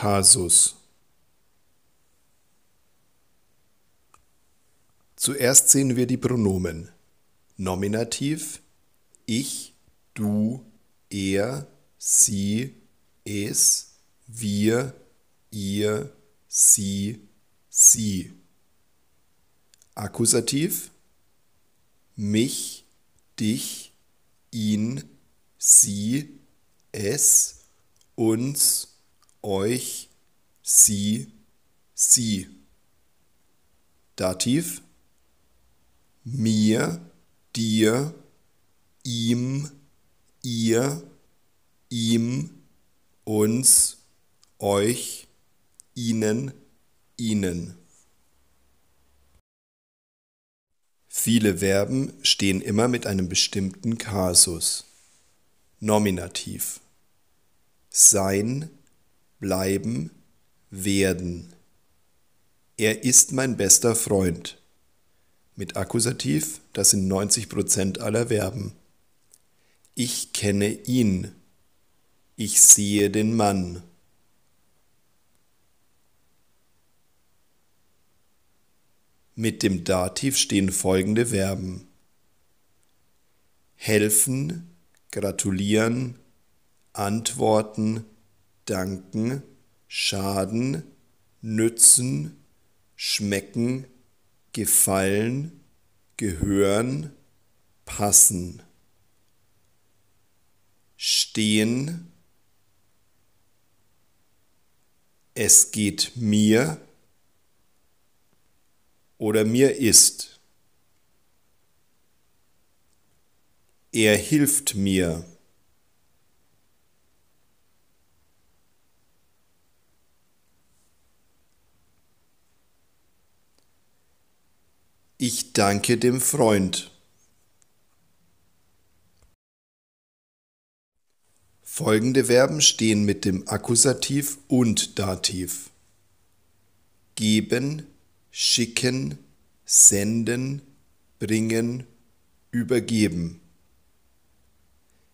Kasus. Zuerst sehen wir die Pronomen. Nominativ ich, du, er, sie, es, wir, ihr, sie, sie. Akkusativ mich, dich, ihn, sie, es, uns, euch, sie, sie. Dativ mir, dir, ihm, ihr, ihm, uns, euch, ihnen, ihnen. Viele Verben stehen immer mit einem bestimmten Kasus. Nominativ. Sein, bleiben, werden. Er ist mein bester Freund. Mit Akkusativ, das sind 90% aller Verben. Ich kenne ihn. Ich sehe den Mann. Mit dem Dativ stehen folgende Verben. Helfen, gratulieren, antworten, danken, schaden, nützen, schmecken, gefallen, gehören, passen, stehen, es geht mir oder mir ist. Er hilft mir. Ich danke dem Freund. Folgende Verben stehen mit dem Akkusativ und Dativ. Geben, schicken, senden, bringen, übergeben.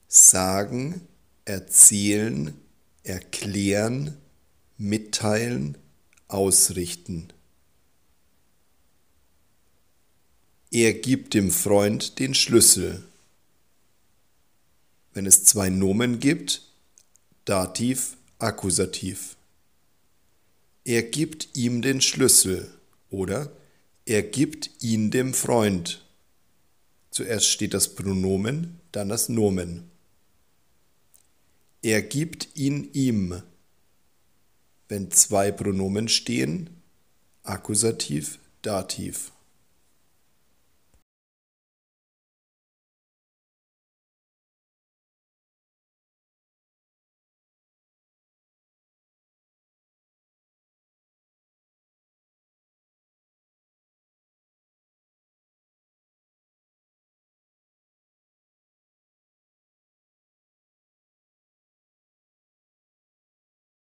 Sagen, erzählen, erklären, mitteilen, ausrichten. Er gibt dem Freund den Schlüssel. Wenn es zwei Nomen gibt, Dativ, Akkusativ. Er gibt ihm den Schlüssel oder er gibt ihn dem Freund. Zuerst steht das Pronomen, dann das Nomen. Er gibt ihn ihm. Wenn zwei Pronomen stehen, Akkusativ, Dativ.